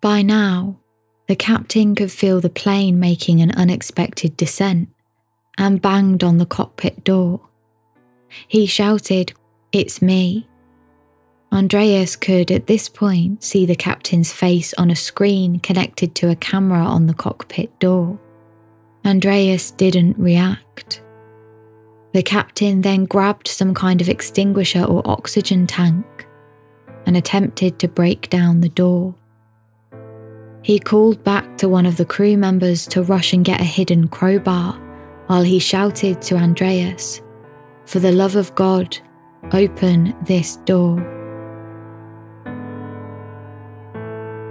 By now, the captain could feel the plane making an unexpected descent and banged on the cockpit door. He shouted, It's me. Andreas could at this point see the captain's face on a screen connected to a camera on the cockpit door. Andreas didn't react. The captain then grabbed some kind of extinguisher or oxygen tank and attempted to break down the door. He called back to one of the crew members to rush and get a hidden crowbar while he shouted to Andreas, For the love of God, open this door.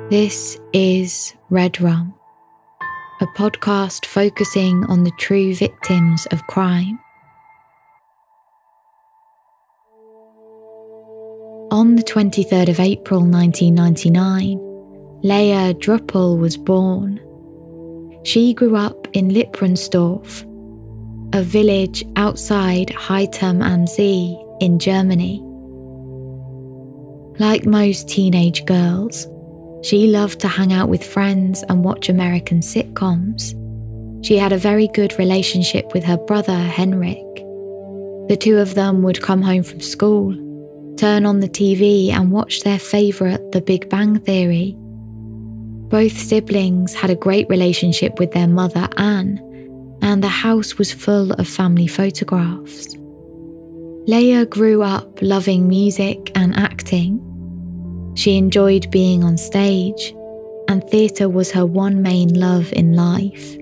This is REDRUM, a podcast focusing on the true victims of crime. On the 23rd of April 1999, Leah Druppel was born. She grew up in Lippramsdorf, a village outside Haltern am See in Germany. Like most teenage girls, she loved to hang out with friends and watch American sitcoms. She had a very good relationship with her brother, Henrik. The two of them would come home from school, turn on the TV, and watch their favourite, The Big Bang Theory, both siblings had a great relationship with their mother, Anne, and the house was full of family photographs. Leah grew up loving music and acting. She enjoyed being on stage, and theatre was her one main love in life.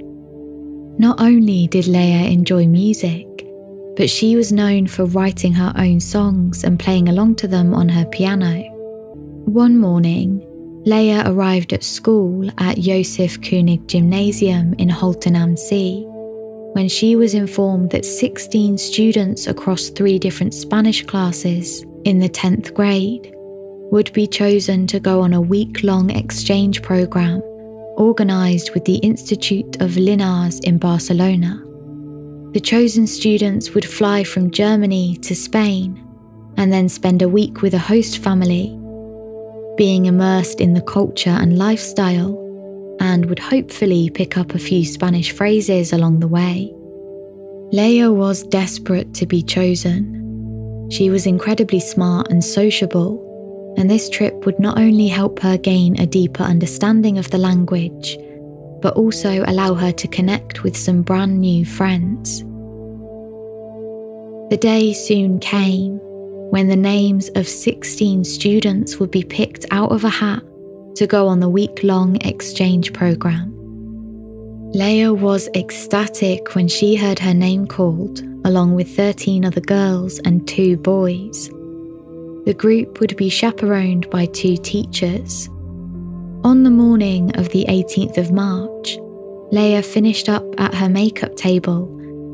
Not only did Leah enjoy music, but she was known for writing her own songs and playing along to them on her piano. One morning, Leah arrived at school at Josef Koenig Gymnasium in Haltern am See when she was informed that 16 students across three different Spanish classes in the 10th grade would be chosen to go on a week long exchange program organised with the Institute of Linares in Barcelona. The chosen students would fly from Germany to Spain and then spend a week with a host family being immersed in the culture and lifestyle, and would hopefully pick up a few Spanish phrases along the way. Leah was desperate to be chosen. She was incredibly smart and sociable, and this trip would not only help her gain a deeper understanding of the language, but also allow her to connect with some brand new friends. The day soon came when the names of 16 students would be picked out of a hat to go on the week long exchange program. Leah was ecstatic when she heard her name called, along with 13 other girls and two boys. The group would be chaperoned by two teachers. On the morning of the 18th of March, Leah finished up at her makeup table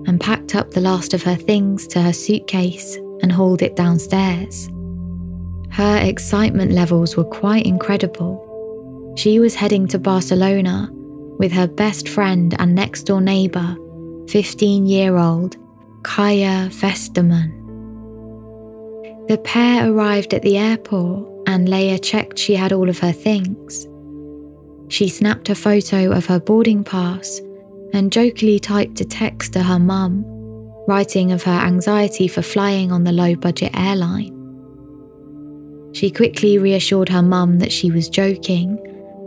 and packed up the last of her things to her suitcase and hauled it downstairs. Her excitement levels were quite incredible. She was heading to Barcelona with her best friend and next door neighbour, 15 year old Kaya Vesterman. The pair arrived at the airport and Leah checked she had all of her things. She snapped a photo of her boarding pass and jokingly typed a text to her mum writing of her anxiety for flying on the low budget airline. She quickly reassured her mum that she was joking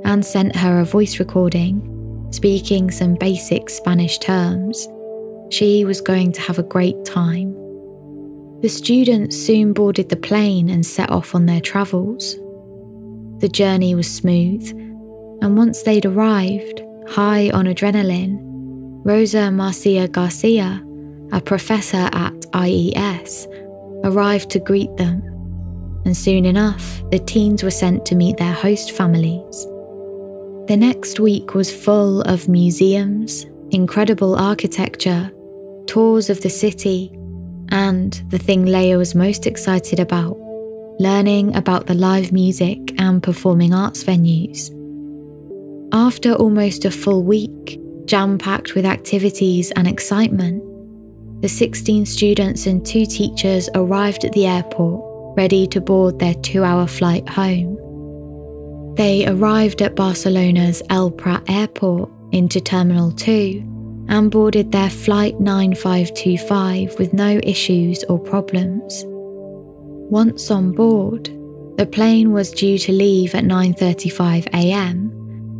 and sent her a voice recording, speaking some basic Spanish terms. She was going to have a great time. The students soon boarded the plane and set off on their travels. The journey was smooth, and once they'd arrived, high on adrenaline, Rosa Marcia Garcia a professor at IES, arrived to greet them, and soon enough, the teens were sent to meet their host families. The next week was full of museums, incredible architecture, tours of the city, and the thing Leah was most excited about learning about the live music and performing arts venues. After almost a full week, jam packed with activities and excitement, the 16 students and two teachers arrived at the airport, ready to board their two hour flight home. They arrived at Barcelona's El Prat airport into Terminal 2 and boarded their Flight 9525 with no issues or problems. Once on board, the plane was due to leave at 9:35 a.m.,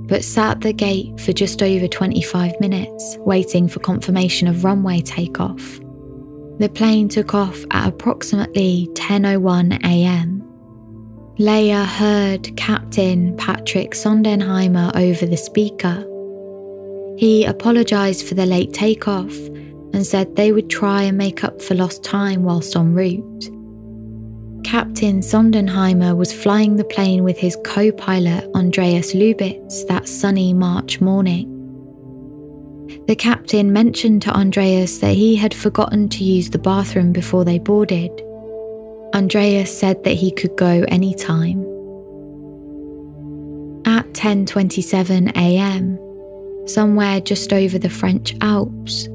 but sat at the gate for just over 25 minutes waiting for confirmation of runway takeoff. The plane took off at approximately 10:01 a.m. Leia heard Captain Patrick Sondenheimer over the speaker. He apologized for the late takeoff and said they would try and make up for lost time whilst en route. Captain Sondenheimer was flying the plane with his co pilot Andreas Lubitz that sunny March morning. The captain mentioned to Andreas that he had forgotten to use the bathroom before they boarded. Andreas said that he could go anytime. At 10:27 a.m., somewhere just over the French Alps,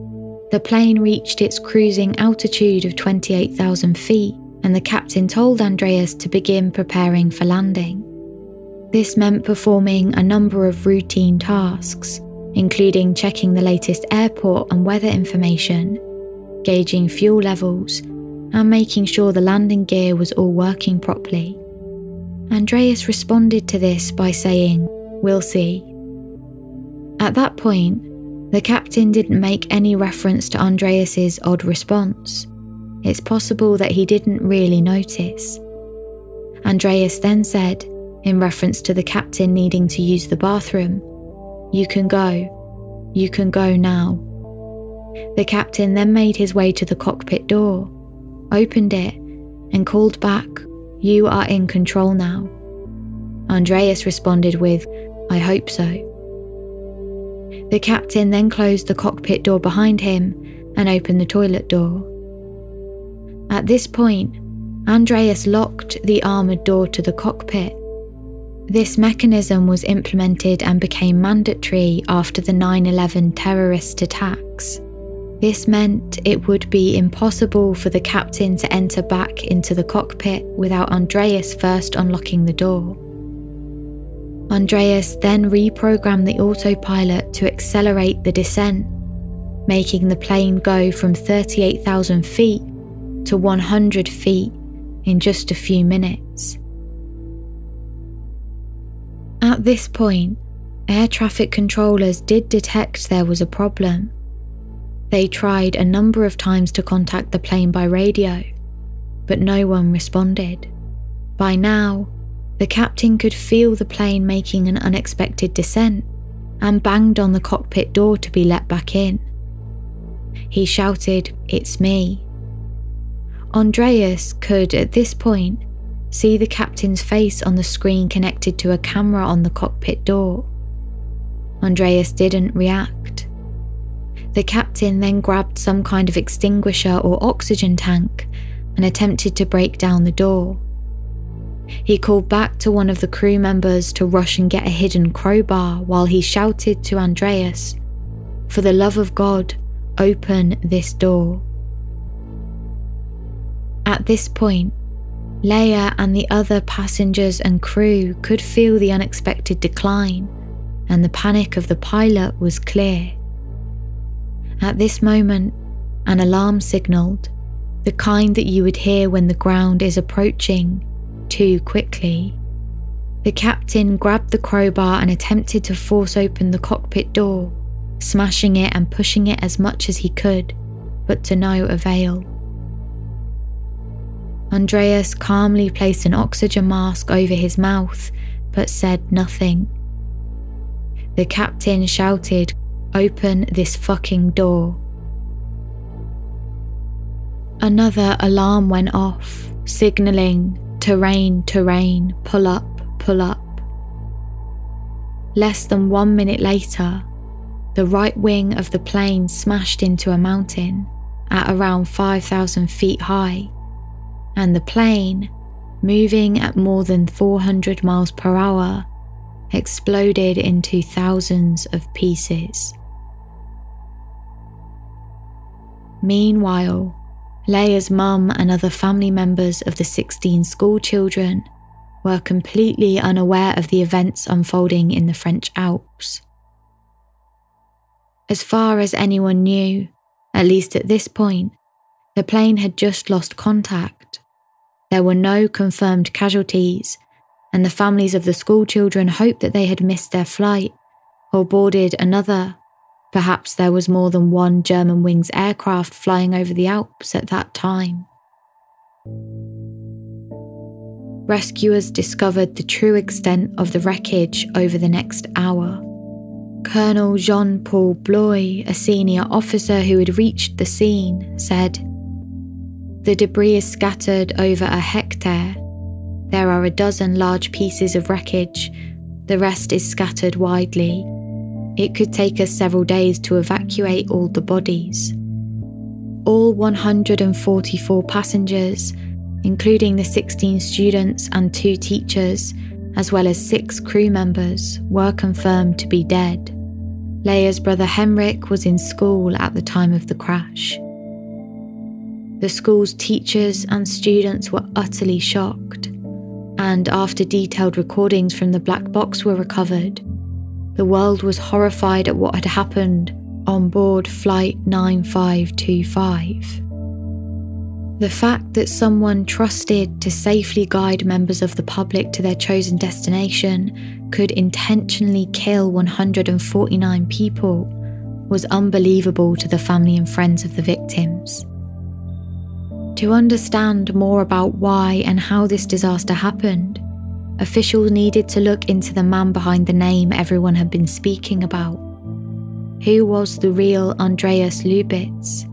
the plane reached its cruising altitude of 28,000 feet and the captain told Andreas to begin preparing for landing. This meant performing a number of routine tasks, including checking the latest airport and weather information, gauging fuel levels, and making sure the landing gear was all working properly. Andreas responded to this by saying, We'll see. At that point, the captain didn't make any reference to Andreas's odd response it's possible that he didn't really notice. Andreas then said, in reference to the captain needing to use the bathroom, You can go. You can go now. The captain then made his way to the cockpit door, opened it, and called back, You are in control now. Andreas responded with, I hope so. The captain then closed the cockpit door behind him and opened the toilet door. At this point, Andreas locked the armoured door to the cockpit. This mechanism was implemented and became mandatory after the 9 11 terrorist attacks. This meant it would be impossible for the captain to enter back into the cockpit without Andreas first unlocking the door. Andreas then reprogrammed the autopilot to accelerate the descent, making the plane go from 38,000 feet to 100 feet in just a few minutes. At this point, air traffic controllers did detect there was a problem. They tried a number of times to contact the plane by radio, but no one responded. By now, the captain could feel the plane making an unexpected descent and banged on the cockpit door to be let back in. He shouted, It's me, Andreas could, at this point, see the captain's face on the screen connected to a camera on the cockpit door. Andreas didn't react. The captain then grabbed some kind of extinguisher or oxygen tank and attempted to break down the door. He called back to one of the crew members to rush and get a hidden crowbar while he shouted to Andreas, For the love of God, open this door. At this point, Leia and the other passengers and crew could feel the unexpected decline, and the panic of the pilot was clear. At this moment, an alarm signalled, the kind that you would hear when the ground is approaching too quickly. The captain grabbed the crowbar and attempted to force open the cockpit door, smashing it and pushing it as much as he could, but to no avail. Andreas calmly placed an oxygen mask over his mouth, but said nothing. The captain shouted, Open this fucking door. Another alarm went off, signalling terrain, terrain, pull up, pull up. Less than one minute later, the right wing of the plane smashed into a mountain at around 5,000 feet high and the plane, moving at more than 400 miles per hour, exploded into thousands of pieces. Meanwhile, Leia's mum and other family members of the 16 school children were completely unaware of the events unfolding in the French Alps. As far as anyone knew, at least at this point, the plane had just lost contact. There were no confirmed casualties, and the families of the schoolchildren hoped that they had missed their flight or boarded another. Perhaps there was more than one Germanwings aircraft flying over the Alps at that time. Rescuers discovered the true extent of the wreckage over the next hour. Colonel Jean Paul Bloy, a senior officer who had reached the scene, said, The debris is scattered over a hectare. There are a dozen large pieces of wreckage. The rest is scattered widely. It could take us several days to evacuate all the bodies. All 144 passengers, including the 16 students and two teachers, as well as six crew members, were confirmed to be dead. Leah's brother Henrik was in school at the time of the crash. The school's teachers and students were utterly shocked, and after detailed recordings from the black box were recovered, the world was horrified at what had happened on board Flight 9525. The fact that someone trusted to safely guide members of the public to their chosen destination could intentionally kill 149 people was unbelievable to the family and friends of the victims. To understand more about why and how this disaster happened, officials needed to look into the man behind the name everyone had been speaking about. Who was the real Andreas Lubitz?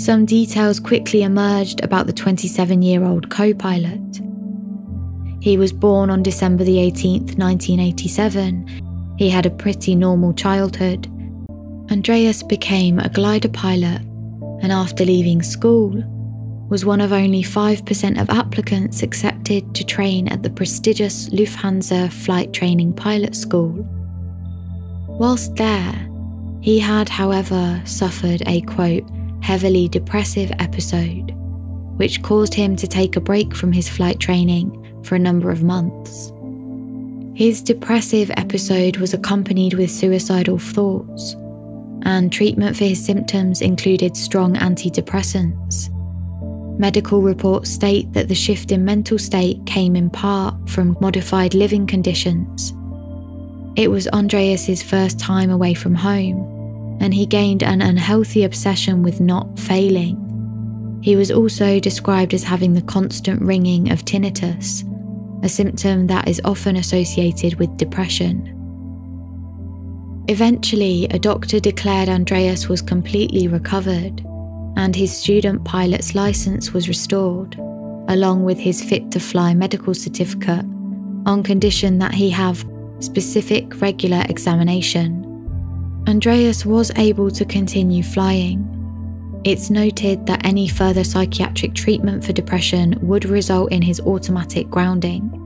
Some details quickly emerged about the 27 year old co pilot. He was born on December the 18th, 1987. He had a pretty normal childhood. Andreas became a glider pilot, and after leaving school, was one of only 5% of applicants accepted to train at the prestigious Lufthansa Flight Training Pilot School. Whilst there, he had, however, suffered a quote, heavily depressive episode, which caused him to take a break from his flight training for a number of months. His depressive episode was accompanied with suicidal thoughts, and treatment for his symptoms included strong antidepressants. Medical reports state that the shift in mental state came in part from modified living conditions. It was Andreas's first time away from home, and he gained an unhealthy obsession with not failing. He was also described as having the constant ringing of tinnitus, a symptom that is often associated with depression. Eventually, a doctor declared Andreas was completely recovered, and his student pilot's license was restored, along with his fit to fly medical certificate, on condition that he have specific regular examination. Andreas was able to continue flying. It's noted that any further psychiatric treatment for depression would result in his automatic grounding.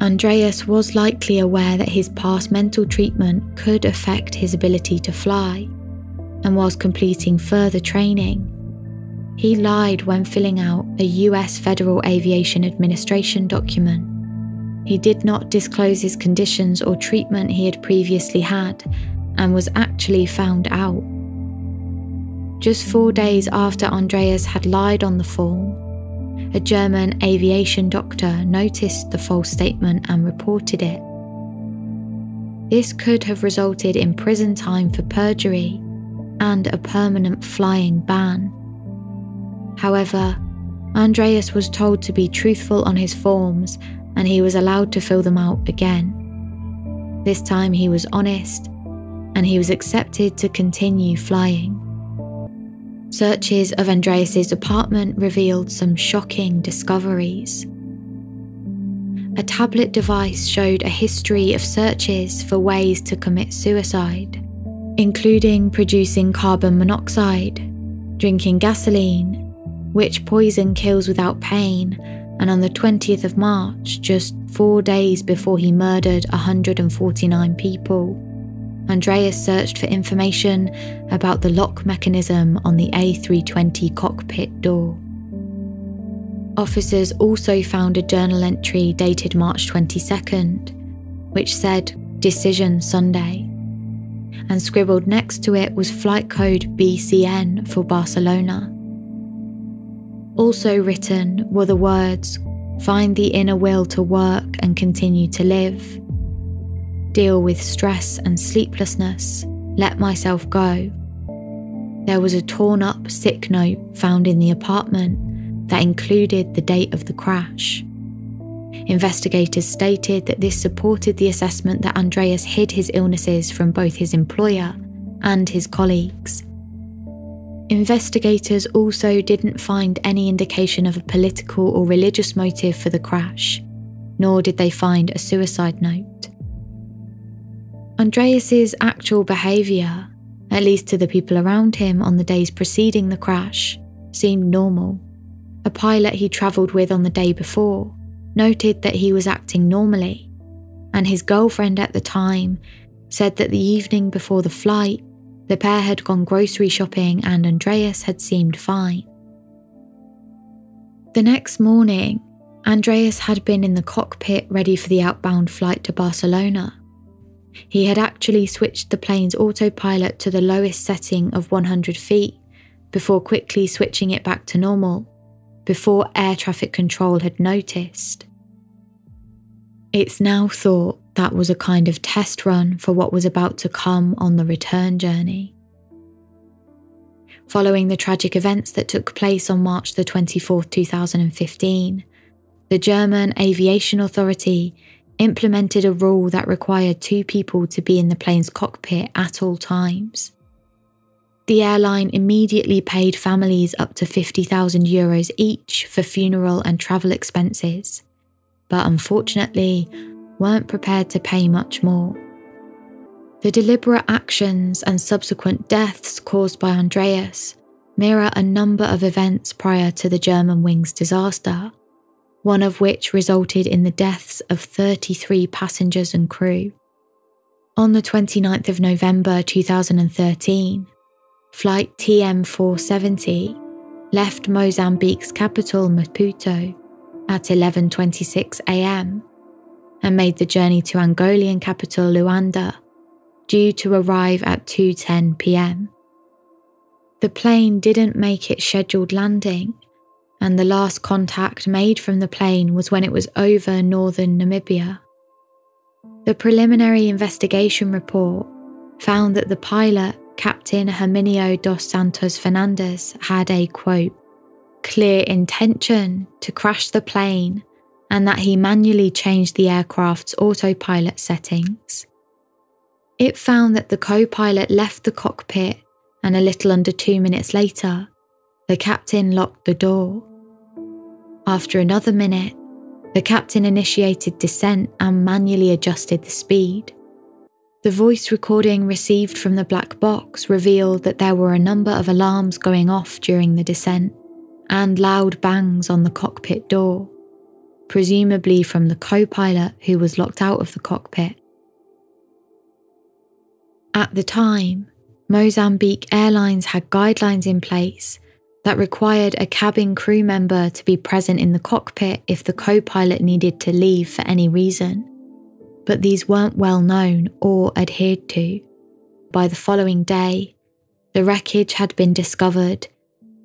Andreas was likely aware that his past mental treatment could affect his ability to fly, and whilst completing further training, he lied when filling out a US Federal Aviation Administration document. He did not disclose his conditions or treatment he had previously had and was actually found out. Just four days after Andreas had lied on the form, a German aviation doctor noticed the false statement and reported it. This could have resulted in prison time for perjury and a permanent flying ban. However, Andreas was told to be truthful on his forms and he was allowed to fill them out again. This time he was honest and he was accepted to continue flying. Searches of Andreas's apartment revealed some shocking discoveries. A tablet device showed a history of searches for ways to commit suicide, including producing carbon monoxide, drinking gasoline, which poison kills without pain, and on the 20th of March, just four days before he murdered 149 people, Andreas searched for information about the lock mechanism on the A320 cockpit door. Officers also found a journal entry dated March 22nd, which said Decision Sunday, and scribbled next to it was flight code BCN for Barcelona. Also written were the words Find the inner will to work and continue to live. Deal with stress and sleeplessness. Let myself go. There was a torn up sick note found in the apartment that included the date of the crash. Investigators stated that this supported the assessment that Andreas hid his illnesses from both his employer and his colleagues. Investigators also didn't find any indication of a political or religious motive for the crash, nor did they find a suicide note. Andreas's actual behaviour, at least to the people around him on the days preceding the crash, seemed normal. A pilot he travelled with on the day before noted that he was acting normally, and his girlfriend at the time said that the evening before the flight, the pair had gone grocery shopping and Andreas had seemed fine. The next morning, Andreas had been in the cockpit ready for the outbound flight to Barcelona. He had actually switched the plane's autopilot to the lowest setting of 100 feet before quickly switching it back to normal, before air traffic control had noticed. It's now thought that was a kind of test run for what was about to come on the return journey. Following the tragic events that took place on March the 24th, 2015, the German Aviation Authority implemented a rule that required two people to be in the plane's cockpit at all times. The airline immediately paid families up to 50,000 euros each for funeral and travel expenses, but unfortunately, weren't prepared to pay much more. The deliberate actions and subsequent deaths caused by Andreas mirror a number of events prior to the Germanwings disaster, one of which resulted in the deaths of 33 passengers and crew. On the 29th of November 2013, Flight TM470 left Mozambique's capital Maputo at 11:26 a.m and made the journey to Angolan capital Luanda, due to arrive at 2:10 p.m. The plane didn't make its scheduled landing, and the last contact made from the plane was when it was over northern Namibia. The preliminary investigation report found that the pilot, Captain Herminio dos Santos Fernandes, had a quote, clear intention to crash the plane and that he manually changed the aircraft's autopilot settings. It found that the co pilot left the cockpit, and a little under two minutes later, the captain locked the door. After another minute, the captain initiated descent and manually adjusted the speed. The voice recording received from the black box revealed that there were a number of alarms going off during the descent and loud bangs on the cockpit door presumably from the co pilot who was locked out of the cockpit. At the time, Mozambique Airlines had guidelines in place that required a cabin crew member to be present in the cockpit if the co pilot needed to leave for any reason, but these weren't well known or adhered to. By the following day, the wreckage had been discovered,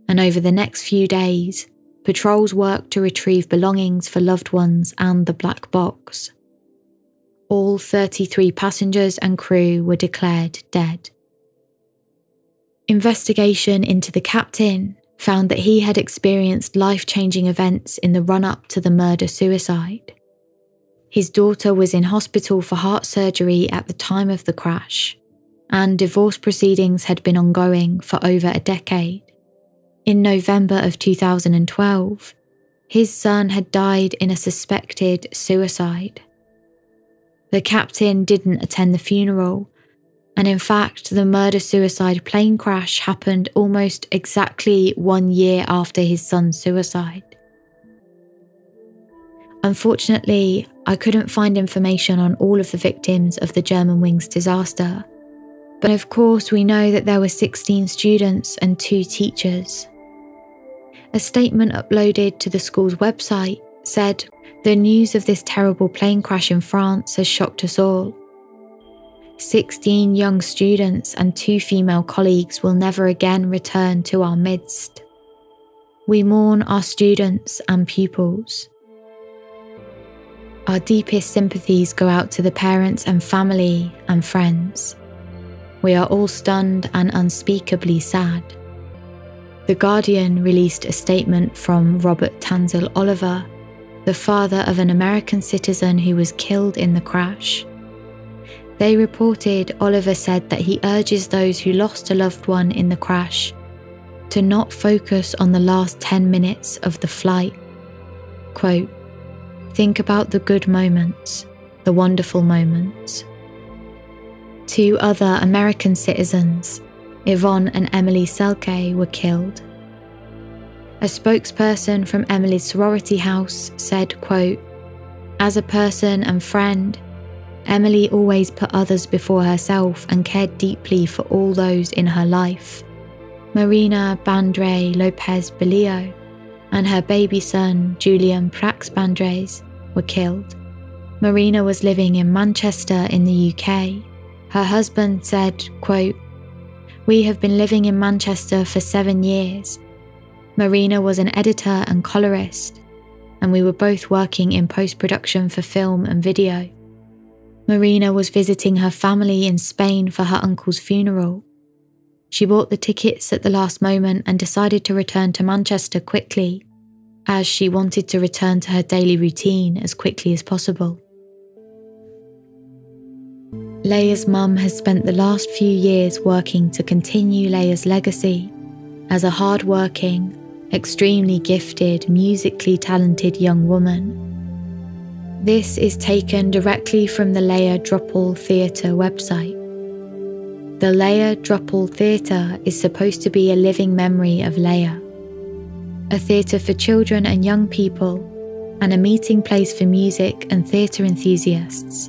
and over the next few days, patrols worked to retrieve belongings for loved ones and the black box. All 33 passengers and crew were declared dead. Investigation into the captain found that he had experienced life changing events in the run up to the murder suicide. His daughter was in hospital for heart surgery at the time of the crash, and divorce proceedings had been ongoing for over a decade. In November of 2012, his son had died in a suspected suicide. The captain didn't attend the funeral, and in fact, the murder suicide plane crash happened almost exactly one year after his son's suicide. Unfortunately, I couldn't find information on all of the victims of the Germanwings disaster, but of course, we know that there were 16 students and two teachers. A statement uploaded to the school's website said, The news of this terrible plane crash in France has shocked us all. 16 young students and two female colleagues will never again return to our midst. We mourn our students and pupils. Our deepest sympathies go out to the parents and family and friends. We are all stunned and unspeakably sad. The Guardian released a statement from Robert Tanzil Oliver, the father of an American citizen who was killed in the crash. They reported Oliver said that he urges those who lost a loved one in the crash to not focus on the last 10 minutes of the flight. Quote, Think about the good moments, the wonderful moments. Two other American citizens, Yvonne and Emily Selke, were killed. A spokesperson from Emily's sorority house said, quote, As a person and friend, Emily always put others before herself and cared deeply for all those in her life. Marina Bandre Lopez Belio and her baby son, Julian Prax Bandres, were killed. Marina was living in Manchester in the UK. Her husband said, quote, We have been living in Manchester for seven years. Marina was an editor and colorist, and we were both working in post production for film and video. Marina was visiting her family in Spain for her uncle's funeral. She bought the tickets at the last moment and decided to return to Manchester quickly, as she wanted to return to her daily routine as quickly as possible. Leia's mum has spent the last few years working to continue Leia's legacy as a hard-working, extremely gifted, musically talented young woman this is taken directly from the Leia Druppel Theatre website. The Leia Druppel Theatre is supposed to be a living memory of Leia, a theatre for children and young people, and a meeting place for music and theatre enthusiasts.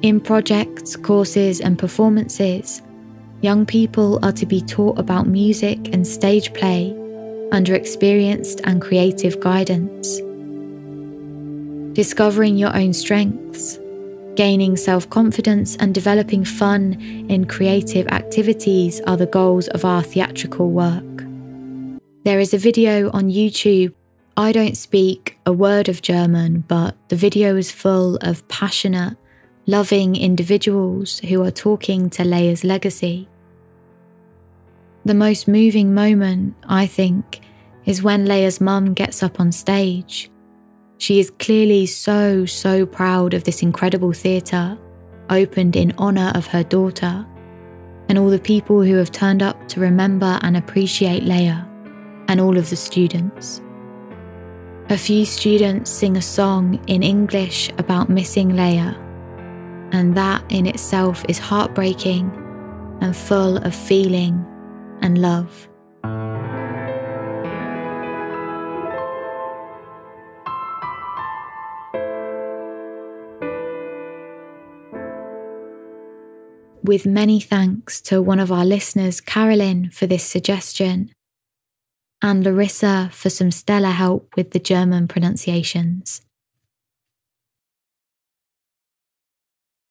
In projects, courses, and performances, young people are to be taught about music and stage play under experienced and creative guidance discovering your own strengths, gaining self confidence, and developing fun in creative activities are the goals of our theatrical work. There is a video on YouTube. I don't speak a word of German, but the video is full of passionate, loving individuals who are talking to Leia's legacy. The most moving moment, I think, is when Leia's mum gets up on stage she is clearly so, so proud of this incredible theatre, opened in honour of her daughter, and all the people who have turned up to remember and appreciate Leia, and all of the students. A few students sing a song in English about missing Leia, and that in itself is heartbreaking and full of feeling and love. With many thanks to one of our listeners, Carolyn, for this suggestion, and Larissa for some stellar help with the German pronunciations.